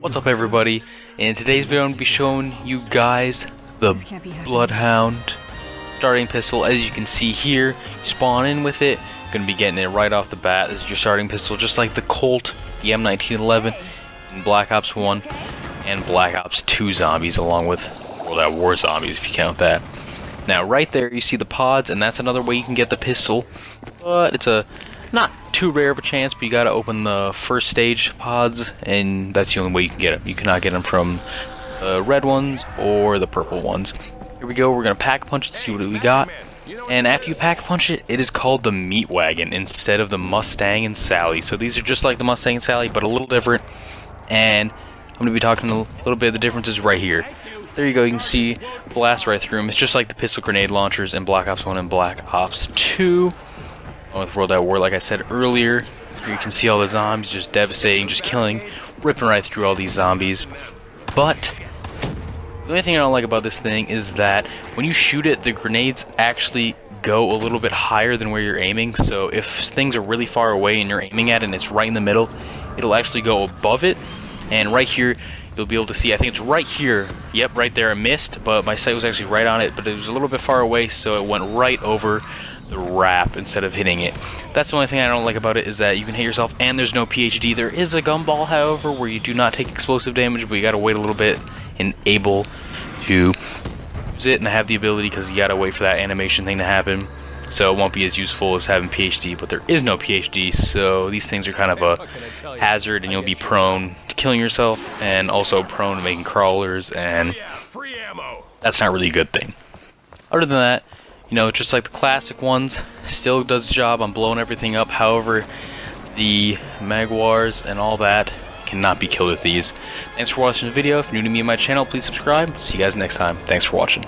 What's up everybody? In today's video I'm going to be showing you guys the Bloodhound starting pistol. As you can see here, you spawn in with it. Going to be getting it right off the bat. This is your starting pistol just like the Colt, the M1911, in Black Ops 1, and Black Ops 2 zombies along with World at War zombies if you count that. Now right there you see the pods and that's another way you can get the pistol. But it's a not too rare of a chance, but you gotta open the first stage pods, and that's the only way you can get them. You cannot get them from the red ones or the purple ones. Here we go, we're gonna pack punch it, see what we got. And after you pack punch it, it is called the Meat Wagon instead of the Mustang and Sally. So these are just like the Mustang and Sally, but a little different. And I'm going to be talking a little bit of the differences right here. There you go, you can see blast right through them. It's just like the pistol grenade launchers in Black Ops 1 and Black Ops 2 with World at War, like I said earlier. You can see all the zombies just devastating, just killing, ripping right through all these zombies. But the only thing I don't like about this thing is that when you shoot it, the grenades actually go a little bit higher than where you're aiming. So if things are really far away and you're aiming at it and it's right in the middle, it'll actually go above it. And right here, you'll be able to see, I think it's right here. Yep, right there, I missed, but my sight was actually right on it, but it was a little bit far away, so it went right over the wrap instead of hitting it. That's the only thing I don't like about it is that you can hit yourself and there's no PhD. There is a gumball, however, where you do not take explosive damage, but you gotta wait a little bit and able to use it and have the ability because you gotta wait for that animation thing to happen. So it won't be as useful as having PhD, but there is no PhD, so these things are kind of a hazard and you'll be prone to killing yourself and also prone to making crawlers and that's not really a good thing. Other than that, you know, just like the classic ones, still does the job on blowing everything up. However, the Margwas and all that cannot be killed with these. Thanks for watching the video. If you're new to me and my channel, please subscribe. See you guys next time. Thanks for watching.